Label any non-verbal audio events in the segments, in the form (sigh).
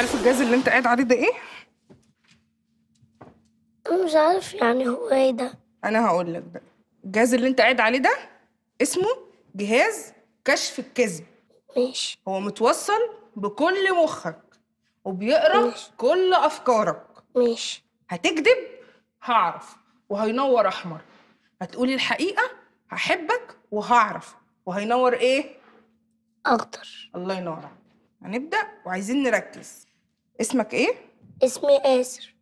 عارف الجهاز اللي انت قاعد عليه ده إيه؟ مش عارف يعني هو إيه ده. أنا هقول لك بقى. الجهاز اللي انت قاعد عليه ده اسمه جهاز كشف الكذب. ماشي. هو متوصل بكل مخك وبيقرأ ماشي. كل أفكارك. ماشي. هتكذب؟ هعرف. وهينور أحمر. هتقولي الحقيقة؟ هحبك وهعرف. وهينور إيه؟ أخضر. الله ينور. هنبدأ وعايزين نركز. اسمك إيه؟ اسمي آسر.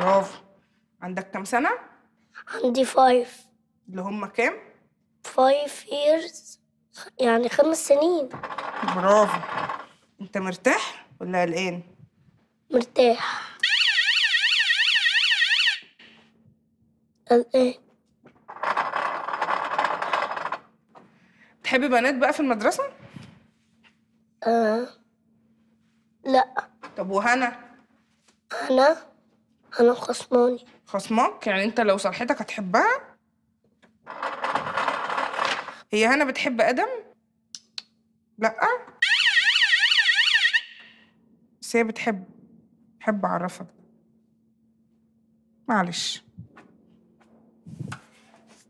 برافو. عندك كام سنة؟ عندي five اللي هم كام؟ five years يعني خمس سنين. برافو. انت مرتاح ولا قلقان؟ مرتاح. قلقان. تحبي بنات بقى في المدرسة؟ آه. لا. طب وهنا؟ أنا؟ أنا خصماني خصمك؟ يعني أنت لو صرحتك هتحبها؟ هي هنا بتحب آدم؟ لا. بس هي بتحب بحب أعرفك. معلش.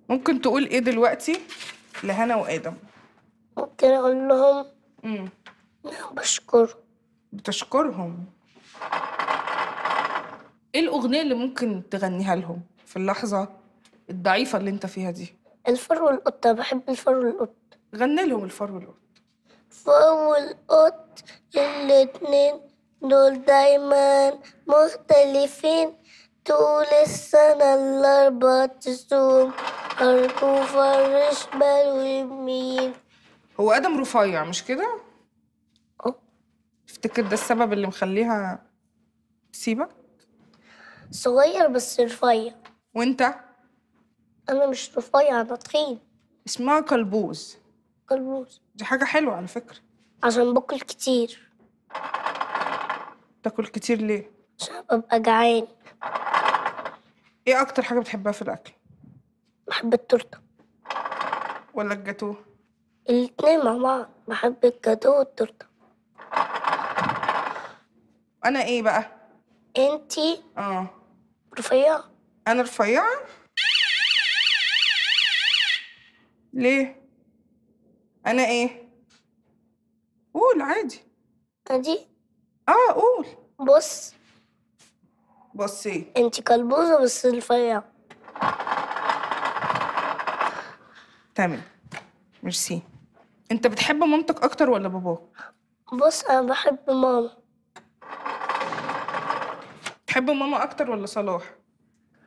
ممكن تقول إيه دلوقتي لهنا وآدم؟ ممكن أقول لهم امم أنا بشكر بتشكرهم. إيه الأغنية اللي ممكن تغنيها لهم في اللحظة الضعيفة اللي انت فيها دي؟ الفر والقطة بحب الفر والقط. غني لهم الفر والقط. فر والقط الاتنين دول دايما مختلفين. طول السنة الأربع تصوم أرجو فرش بال ويمين. هو آدم رفيع مش كده. تفتكر ده السبب اللي مخليها تسيبك؟ صغير بس رفيع. وانت؟ أنا مش رفيع أنا تخين. اسمها كلبوز. كلبوز. دي حاجة حلوة على فكرة. عشان باكل كتير. تاكل كتير ليه؟ عشان ببقى جعان. إيه أكتر حاجة بتحبها في الأكل؟ بحب التورتة. ولا الجاتوه؟ الاتنين مع بعض. بحب الجاتو والتورتة. أنا إيه بقى؟ أنتي؟ آه. رفيعة أنا رفيعه ليه؟ أنا إيه؟ قول عادي. أدي؟ آه قول. بص. بصي أنتي كلبوزة بس رفيعة تمام. ميرسي. أنت بتحب مامتك أكتر ولا باباك؟ بص أنا بحب ماما. تحب ماما أكتر ولا صلاح؟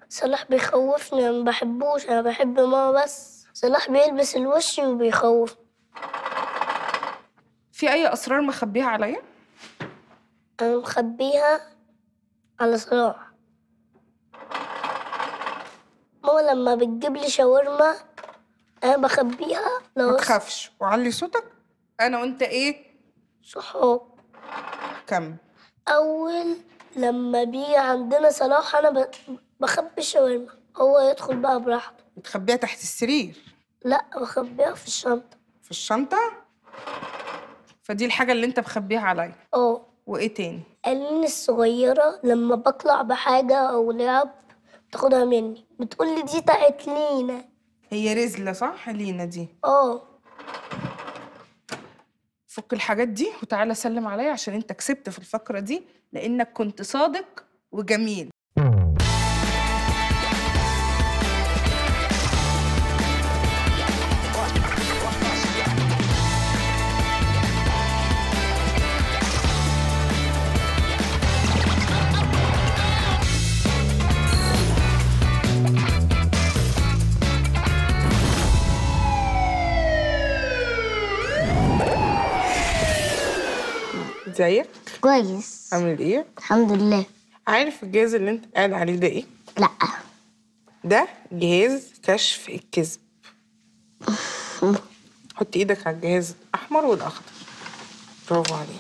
صلاح بيخوفني أنا ما بحبوش أنا بحب ماما بس. صلاح بيلبس الوش وبيخوف. في أي أسرار مخبيها عليا؟ أنا مخبيها على صلاح. ماما لما بتجيب لي شاورما أنا بخبيها ما لو تخافش. وعلي صوتك. أنا وأنت إيه؟ صحاب. كم أول لما بيجي عندنا صلاح أنا بخبي الشاورما هو يدخل بقى براحته. بتخبيها تحت السرير؟ لا بخبيها في الشنطة. في الشنطة؟ فدي الحاجة اللي أنت مخبيها عليا. آه. وإيه تاني؟ قالين الصغيرة لما بطلع بحاجة أو لعب تاخدها مني. بتقولي دي بتاعت لينا. هي رزلة صح؟ لينا دي. آه. فك الحاجات دي وتعالى سلم عليا عشان أنت كسبت في الفقرة دي. لأنك كنت صادق وجميل. ازيك كويس. عامل إيه؟ الحمد لله. عارف الجهاز اللي انت قاعد عليه ده إيه؟ لا. ده جهاز كشف الكذب. حط إيدك على الجهاز الاحمر والاخضر. برافو عليك.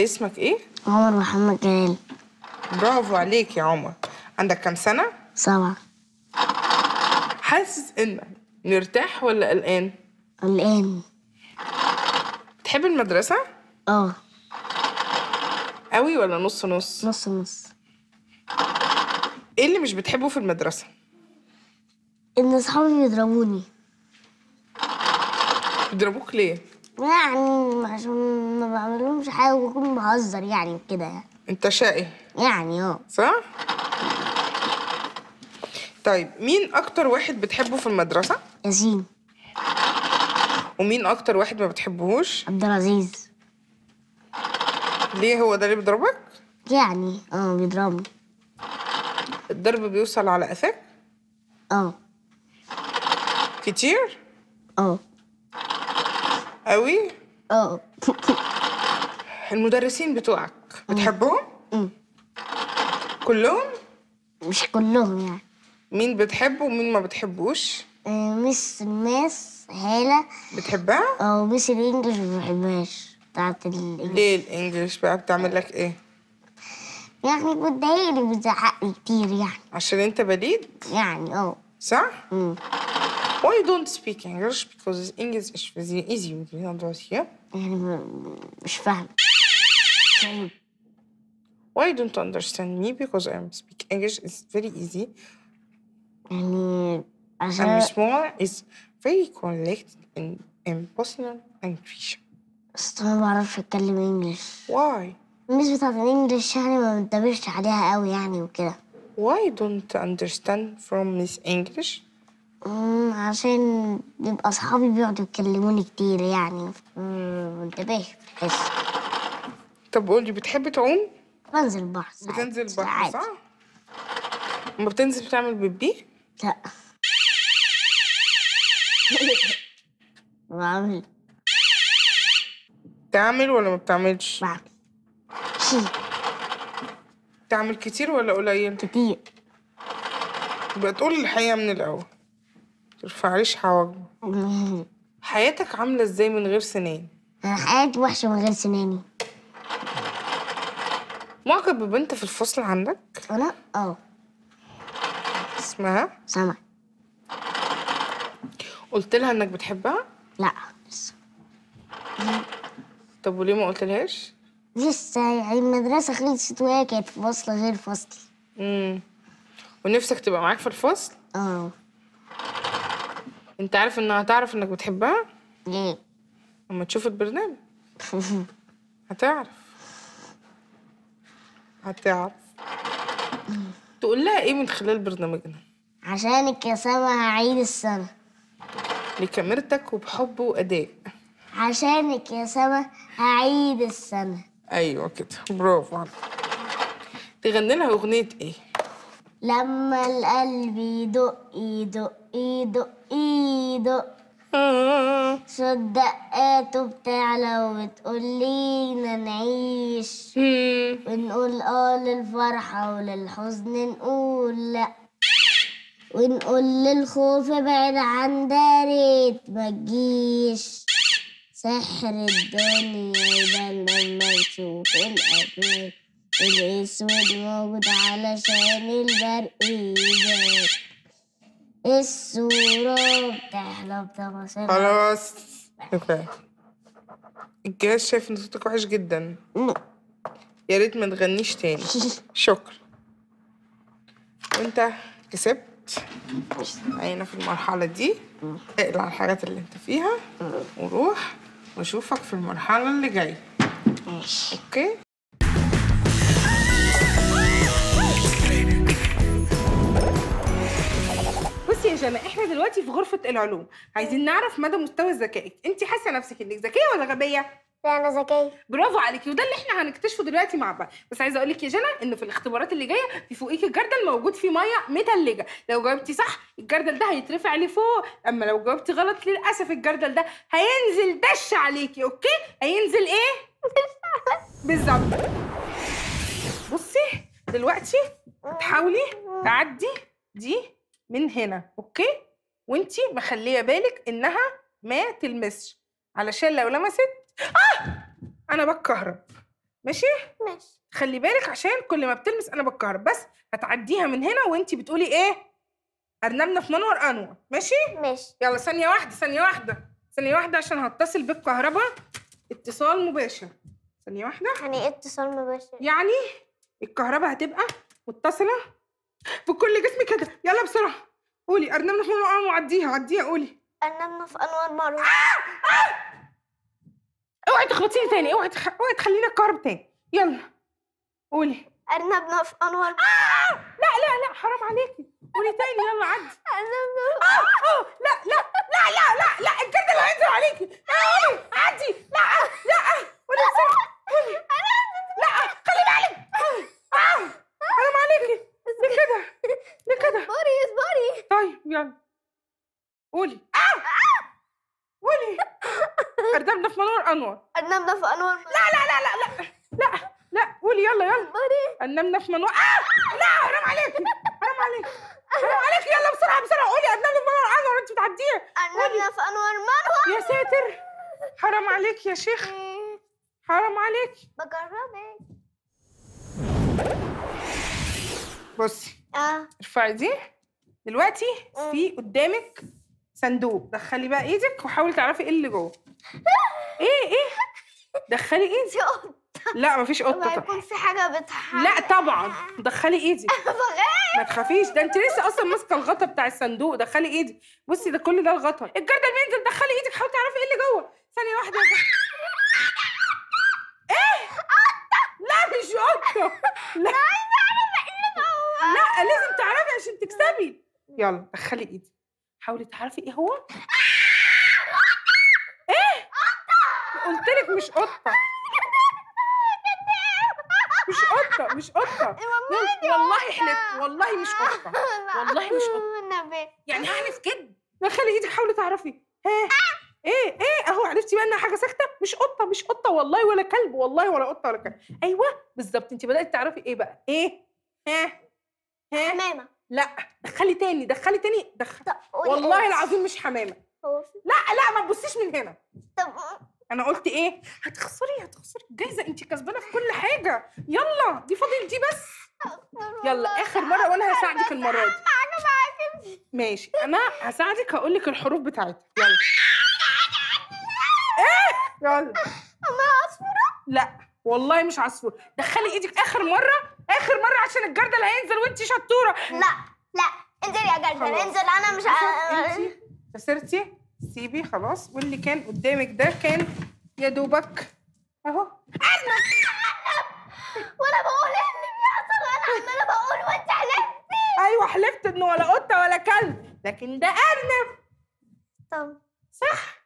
اسمك إيه؟ عمر محمد جلال. برافو عليك يا عمر. عندك كام سنة؟ سبعة. حاسس انك مرتاح ولا قلقان؟ الآن بتحب المدرسة؟ آه. قوي ولا نص نص؟ نص نص. إيه اللي مش بتحبه في المدرسة؟ إن أصحابي بيضربوني. بيضربوك ليه؟ يعني عشان ما بعملهمش حاجة وبكون بهزر يعني كده يعني. أنت شقي. يعني آه. صح؟ طيب مين أكتر واحد بتحبه في المدرسة؟ ياسين. ومين أكتر واحد ما بتحبهوش؟ عبد العزيز. ليه هو ده اللي بيضربك؟ يعني آه بيضربني. الضرب بيوصل على قفاك؟ آه. كتير؟ آه. قوي؟ آه. (laughs) المدرسين بتوعك بتحبهم؟ أمم. كلهم؟ مش كلهم يعني. مين بتحبه ومين ما بتحبوش؟ آه، Miss الماس هالة. بتحبها؟ أو Miss ال English ما بحبهاش. بتاعت الإنجليش ليه الانجليش بقى بتعمل لك ايه يعني بتضايقني بتزعقني كتير يعني عشان انت بليد يعني اه صح أمم. why you don't speak English because English is very easy with you understand يعني م- مش فاهم طيب why you don't understand me because I speak English is very easy يعني and عشان small is very correct in impossible English بس ما بعرفش أتكلم إنجليش. Why? الميس بتاعت الإنجليش يعني ما بنتبهش عليها قوي يعني وكده. Why don't understand from Miss English? عشان بيبقى أصحابي بيقعدوا يكلموني كتير يعني. ما بنتبهش بحس طب قولي بتحب تعوم؟ بنزل البحر ساعات. بتنزل البحر. صح؟ لما بتنزل بتعمل بيبي؟ لا. (laughs) بعمل تعمل ولا ما بتعملش؟ بعمل شيء تعمل كتير ولا قليل؟ كتير. يبقى تقول الحقيقة من الأول. مترفعليش حواجبه. حياتك عاملة إزاي من غير سنان؟ أنا حياتي وحشة من غير سناني معجب ببنت في الفصل عندك؟ أنا؟ آه. اسمها؟ سامع. قلت لها إنك بتحبها؟ لا. لسه طب وليه ما قلتلهاش؟ لسه يعني المدرسة خلصت وهي كانت في فصل غير فصلي. امم ونفسك تبقى معاك في الفصل؟ آه. انت عارف إنها تعرف إنك بتحبها؟ ليه؟ لما تشوف البرنامج. (laughs) هتعرف. هتعرف. تقول لها إيه من خلال برنامجنا؟ عشانك يا سما هعيد السنة. لكاميرتك وبحب وأداء. عشانك يا سما هعيد السنة. أيوه كده برافو عليك. تغني لها أغنية إيه؟ لما القلب يدق يدق يدق يدق. آه. صوت دقاته بتعلى وبتقول لينا نعيش. ونقول آه للفرحة وللحزن نقول لأ. ونقول للخوف ابعد عن داريت ما تجيش. سحر الدنيا يبان لما نشوف الأبواب الأسود موجود علشان البرق يبان. الصورة بتحلى بتفاصيلها خلاص. كفايه الجهاز شايف إن صوتك وحش جدا. يا ريت ما تغنيش تاني. (laughs) شكرا. وأنت كسبت. عينا في المرحلة دي. اقلع الحاجات اللي أنت فيها. وروح. وأشوفك في المرحلة اللي جاية. ماشي. أوكي؟ بصي يا جنى إحنا دلوقتي في غرفة العلوم. عايزين نعرف مدى مستوى ذكائك. انت حاسة نفسك إنك ذكية ولا غبية؟ لا أنا ذكية. برافو عليكي وده اللي إحنا هنكتشفه دلوقتي مع بعض. بس عايزة أقول لك يا جنى ان في الاختبارات اللي جاية في فوقيك الجردل موجود فيه مية متلجة. لو جاوبتي صح الجردل ده هيترفع لفوق. أما لو جاوبتي غلط للأسف الجردل ده هينزل دش عليكي okay؟ هينزل إيه؟ بالظبط. بصي دلوقتي تحاولي تعدي دي من هنا okay؟ وإنتي مخلية بالك إنها ما تلمسش. علشان لو لمست آه! أنا بتكهرب. ماشي؟ ماشي. خلي بالك عشان كل ما بتلمس أنا بتكهرب. بس هتعديها من هنا وانتي بتقولي إيه؟ ارنبنا في منور أنور. ماشي؟ ماشي. يلا ثانية واحدة ثانية واحدة. ثانية واحدة عشان هتصل بالكهرباء. اتصال مباشر. ثانية واحدة. يعني إيه اتصال مباشر؟ يعني الكهرباء هتبقى متصلة بكل جسمي كده. يلا بسرعة. قولي ارنب نفس المنور وعديها عديها قولي. أرنبنا في أنوار مروة اوعي تخبطيني تاني اوعي تخ... اوعي تخليني الكهرباء تاني. يلا قولي. أرنبنا في أنوار. لا لا لا حرام عليكي. قولي تاني يلا عدي أرنبنا آه، آه، لا لا لا لا لا لا اللي هينزل عليكي. لا قولي عدي لا لا قولي بسرعة قولي لا خلي بالك آه، آه، حرام عليكي ليه كده ليه كده اصبري اصبري طيب يلا قولي آه! قولي اردمنا في منور انور أرنبنا في أنوار. لا لا لا لا لا لا لا قولي يلا يلا. اصبري أنمنا في منور آه! لا حرام عليكي حرام عليكي حرام عليكي يلا بسرعة بسرعة. قولي أنمنا في منور أنور أنت بتعديها. أرنبنا في أنوار مروة يا ساتر. حرام عليك يا شيخ. حرام عليك. بجربك بصي. آه. ارفعي دي. دلوقتي. في قدامك صندوق دخلي بقى إيدك وحاولي تعرفي إيه اللي جوه. إيه إيه؟ دخلي إيدك. دي قطة. لا مفيش قطة طبعا. يكون في حاجة بتحرك. لا طبعا. دخلي إيدك. (laughs) بغير ما تخافيش. ده انت لسه أصلا ماسكة الغطا بتاع الصندوق. دخلي إيدك. بصي ده كل ده الغطا. الجردل بينزل. دخلي إيدك. حاولي تعرفي إيه اللي جوه. ثانية واحدة. إيه؟ لا مش قطة. لا. لا لازم تعرفي عشان تكسبي. يلا دخلي إيدك. حاولي تعرفي إيه هو؟ إيه؟ قلت لك مش قطة. مش قطة مش قطة. يلا، والله حلفت والله مش قطة. والله مش قطة. يعني هحلف كده. دخلي إيدك حاولي تعرفي. ها؟ إيه إيه؟ اهو عرفتي بقى انها حاجة ساكتة؟ مش قطة مش قطة والله ولا كلب والله ولا قطة ولا كلب. أيوه بالظبط. انت بدات تعرفي إيه بقى؟ إيه؟ ها؟ ها؟ حمامة. لا دخلي تاني دخلي تاني دخل طب قولي والله؟ العظيم مش حمامة. لا لا ما تبصيش من هنا. طب أنا قلت إيه؟ هتخسري هتخسري. الجايزه انت كسبانة في كل حاجة. يلا دي فاضل دي بس. يلا آخر مرة وأنا هساعدك المرة دي. ماشي أنا هساعدك هقول لك الحروف بتاعتها. يلا. إيه؟ يلا. أما عصفورة؟ لا والله مش عصفور دخلي إيدك آخر مرة آخر مرة عشان الجردل هينزل وانت شطورة. لا لا انزل يا جردل. انزل أنا مش خسرتي؟ سيبي خلاص. واللي كان قدامك ده كان يا دوبك أهو. وأنا بقول إيه اللي بيحصل وأنا عمالة بقول وأنت حلفتي. أيوه حلفت إنه ولا قطة ولا كلب لكن ده أرنب. طب. صح؟